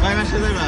কয় মাসে যাইবা